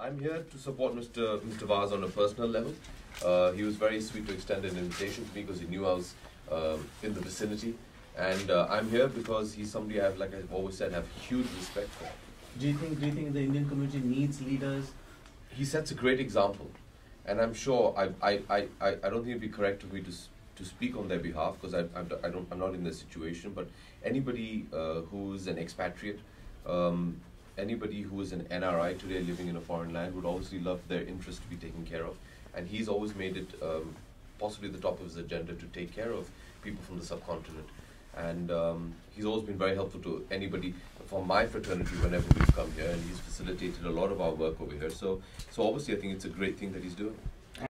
I'm here to support Mr. Mr. Vaz on a personal level. Uh, he was very sweet to extend an invitation to me because he knew I was um, in the vicinity. And uh, I'm here because he's somebody I've, like I've always said, have huge respect for. Do you think do you think the Indian community needs leaders? He sets a great example, and I'm sure I I, I, I I don't think it'd be correct of me to to speak on their behalf because I, I, I don't I'm not in their situation. But anybody uh, who's an expatriate, um, anybody who is an NRI today living in a foreign land would obviously love their interest to be taken care of, and he's always made it um, possibly the top of his agenda to take care of people from the subcontinent. And um, he's always been very helpful to anybody from my fraternity whenever we've come here, and he's facilitated a lot of our work over here. So, so obviously, I think it's a great thing that he's doing.